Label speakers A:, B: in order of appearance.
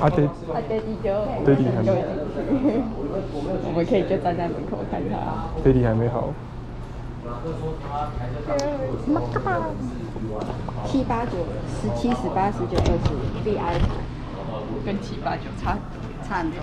A: 阿爹，
B: 阿爹弟就，
A: 爹弟还没，
B: 我们可以就站在门口看他。
A: 爹弟还没好。妈个！
B: 七八九，十七、十八、十九、二十 VI 跟七八九差差很多。